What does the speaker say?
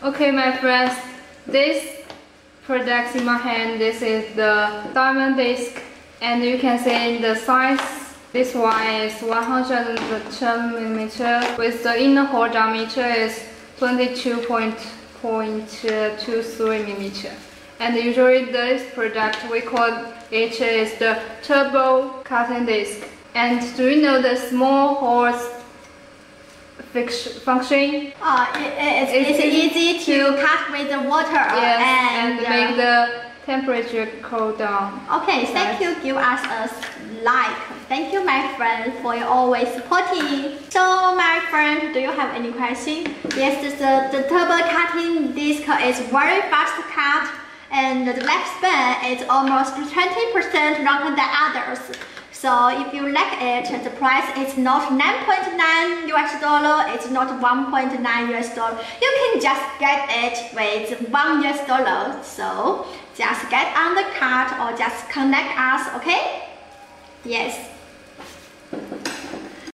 Okay, my friends, this product in my hand, this is the diamond disc, and you can see the size. This one is 110 millimeter, with the inner hole diameter is 22.23 millimeter. And usually this product we call it is the turbo cutting disc. And do you know the small holes function. Oh, it, it's, it's, it's, easy to cut with the water yes, and, and uh, make the temperature cool down. Okay, thank you. Give us a like. Thank you, my friend, for your always supporting. So, my friend, do you have any question? Yes, the, the turbo cutting disc is very fast cut and the lifespan is almost 20% longer than others. So if you like it, the price is not 9.9 US dollar, it's not 1.9 US dollar. You can just get it with 1 US dollar. So just get on the card or just connect us, okay? Yes.